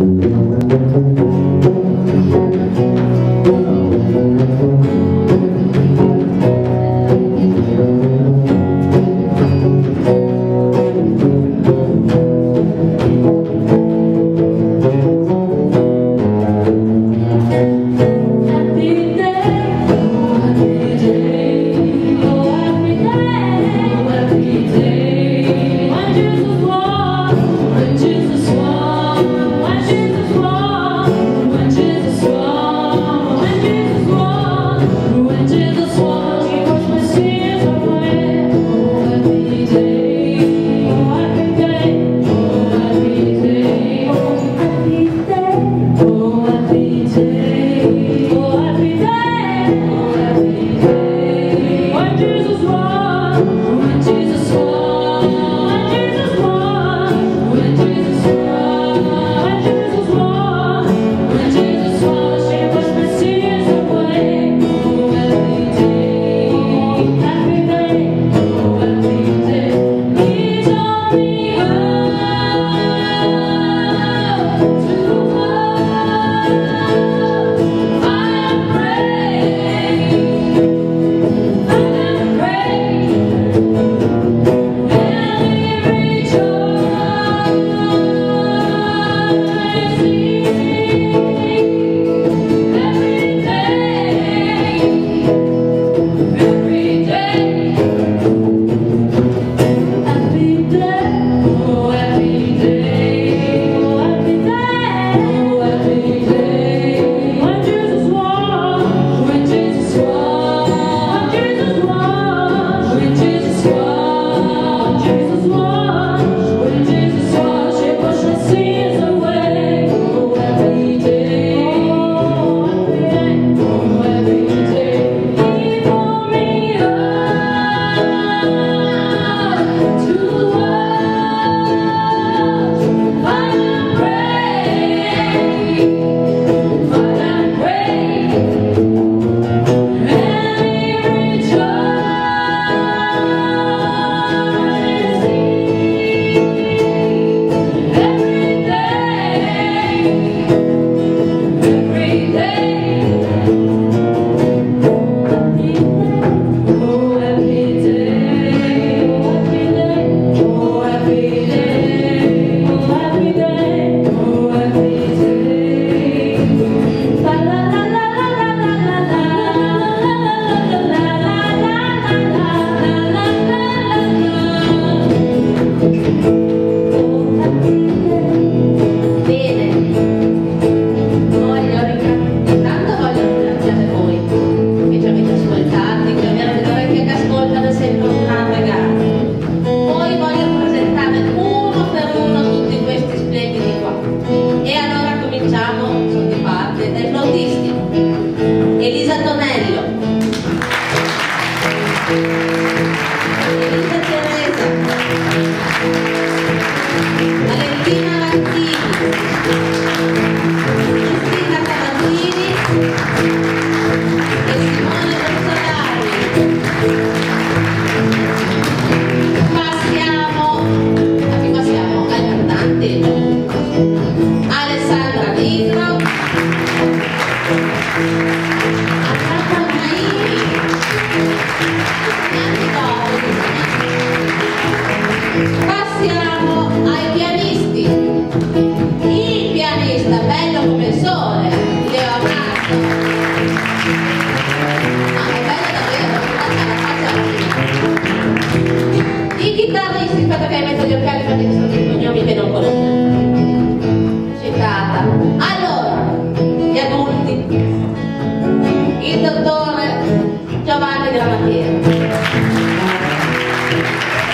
Thank you.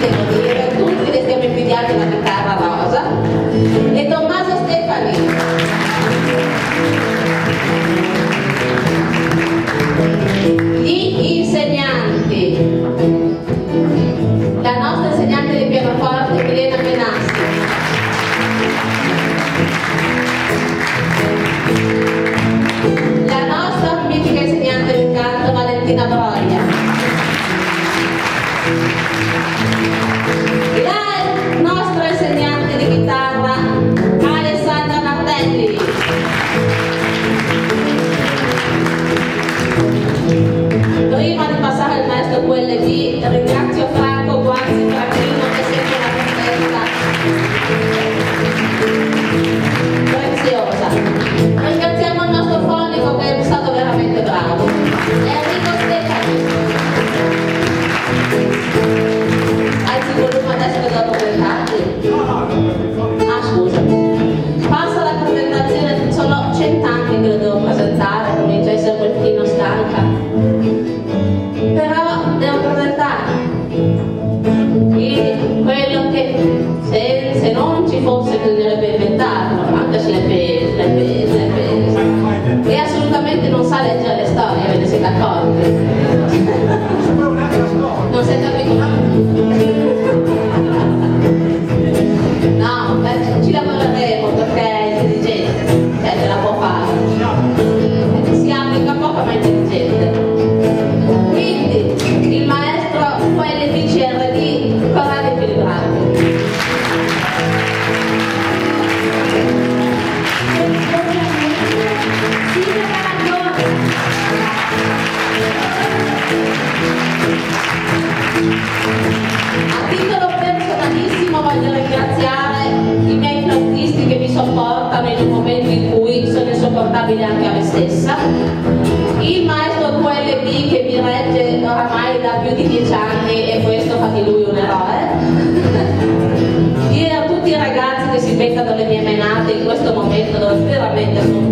de No, ci lavora Alessandro stessa, il maestro QLB che mi regge oramai da più di dieci anni e questo fa di lui un eroe, dire a tutti i ragazzi che si beccano le mie menate in questo momento dove veramente sono